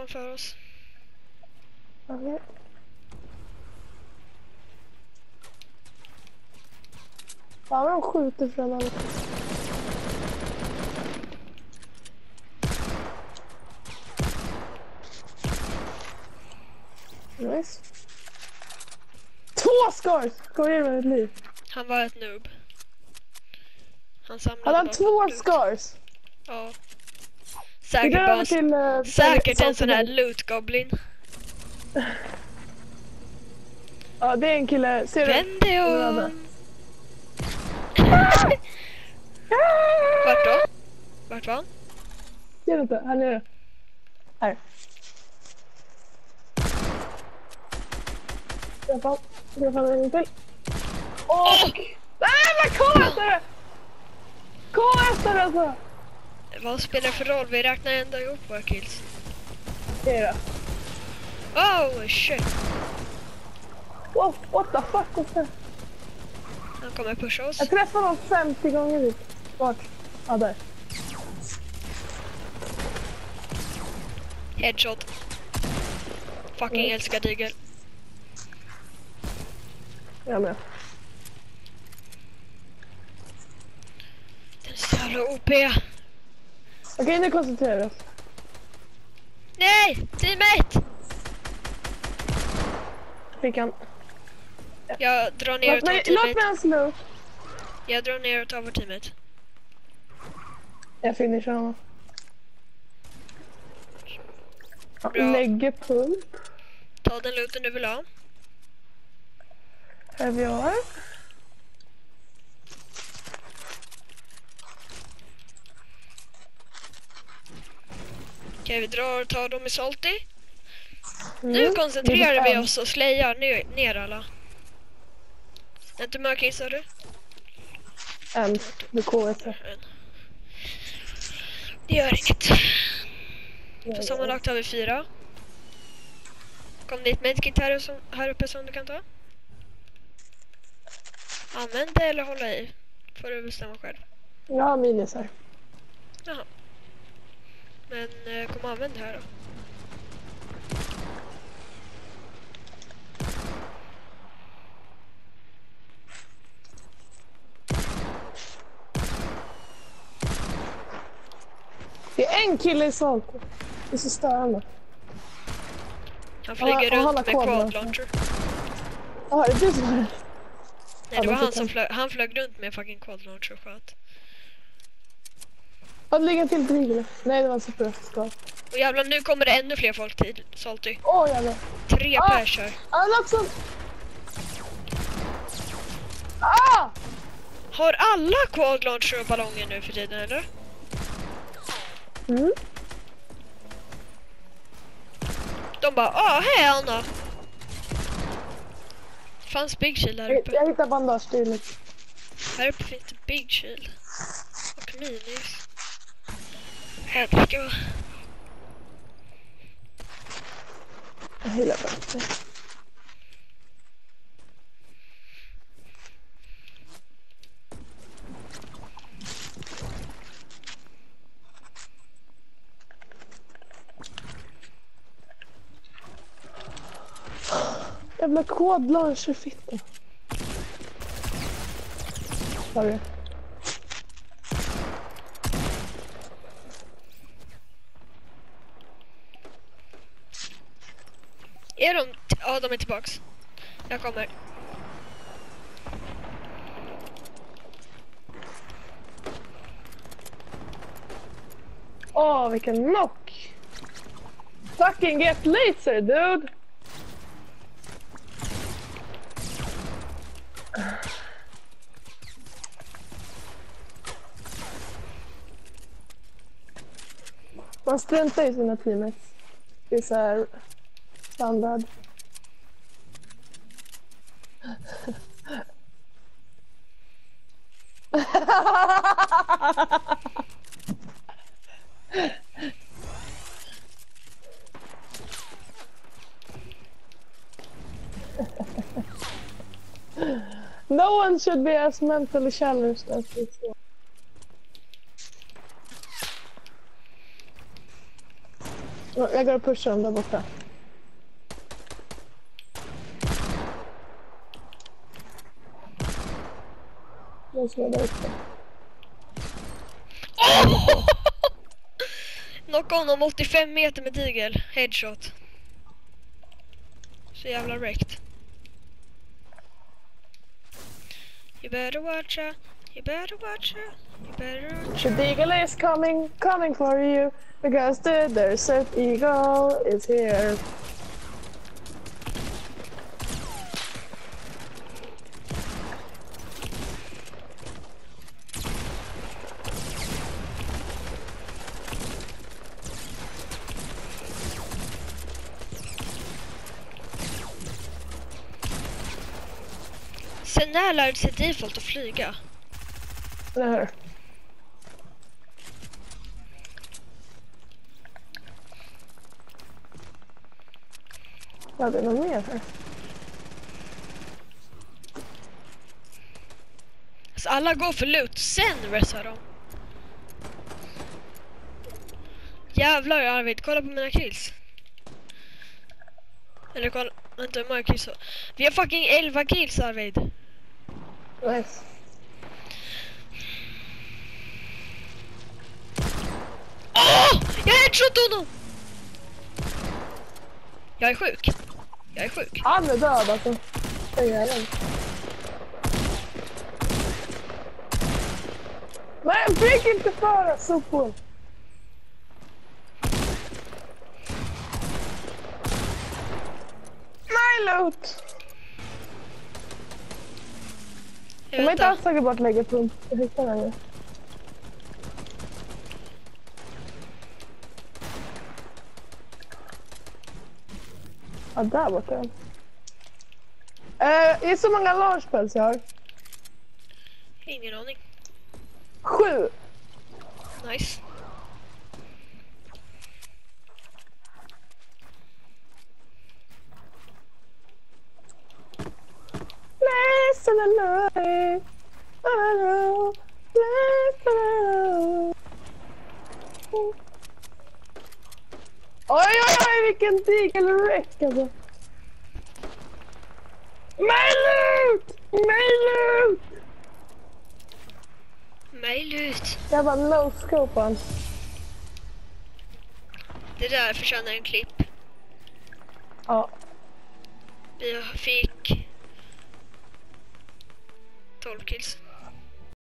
ovanför oss. Okej. Fan vad de skjuter från alla. Nice. Två scars! Kom igen med ett liv. Han var ett noob. Han samlade han bara två scars? Ja. Säkert bara till... Uh, Säkert en sån här loot goblin. Ja, det är en kille. Ser du? Vänd dig Röda. om. Vart då? Vart var han? Ser du inte? Här nere. Här. Jag fan. Jag fan en till. Och... Nej men K1! K1 alltså! Vad spelar det för roll? Vi räknar ändå ihop våra kills. Det är det. Oh shit. Wow, what the fuck was det? Han kommer pusha oss. Jag träffade honom 50 gånger typ. Vart? Ja, där. Headshot. Fucking Mm. älskar digel. Jag med. Den är så jävla OP. Okej, nu koncentrerar vi oss. Nej! Teammate! Fick han. Jag drar ner och tar mig, låt mig. Jag drar ner och tar vår teammate. Jag finishar honom. Bra. Lägger pull. Ta den looten du vill ha. Här vi har. Okej, vi drar och tar dem i salty. Mm. Nu koncentrerar vi oss och slayar ner, ner alla. Inte kills har du? En. Du K1. En. Det gör inget. Så sammanlagt har vi fyra. Kom dit medkit här, som, här uppe som du kan ta. Använd det eller hålla i. Får du bestämma själv. Jag har minis här. Jaha. Men eh, kom och använd det här då. Det är en kille i Salto. Det är så störande. Han flyger runt med quad launcher. Ja, det är du som har det. Nej, det de var han som flög, han flög runt med fucking quad launcher och sköt. Ja, det ligger till drivare. Nej, det var en superskar. Och jävlar, nu kommer det ännu fler folk till Salty. Åh jävlar. Tre Ah! pers här. Har också... Ah! Har alla quad launcher och ballonger nu för tiden eller? Mm. De bara, ah hej Anna! Fanns Big Shield här Jag, uppe. jag hittar bandage, det. Här uppe finns det Big Shield. Och minis. Här ska vi. Jag hyllar bara bättre. Jävla kodlauncher fitta. Sorry. Är de... Ja, de är tillbaks. Jag kommer. Åh, vilken knock! Fucking get laser, dude! Man struntar i sina teammates. Det är så här standard. No one should be as mentally challenged as this one. Oh, jag jag och pushar dem där borta. Som är där uppe. Oh! Knocka honom 85 meter med digel. Headshot. Så jävla wrecked. You better watch out. You better watch out. You better watch The eagle is coming, coming for you. Because the desert eagle is here. När lärde sig default att flyga? Eller hur? Var det något mer här? Så alla går för loot, sen resar de. Jävlar Arvid, kolla på mina kills. Eller kolla, vänta hur många kills Vi har fucking 11 kills Arvid. Nice. Åh! Jag headshot honom! Jag är sjuk. Jag är sjuk. Han är död alltså. Den jäveln. Nej, fick inte föra sopor. Nej, loot. De har inte alls tagit bort lägget på Jag hittar den nu. Ja, där borta är den. Eh, det är så många launchpads jag har. Ingen aning. Sju. Nice. Vilken digelräck alltså. Mig loot! Mig loot! Möjligt. Jag bara no scope. Det där förtjänar en klipp. Ja. Vi fick 12 kills.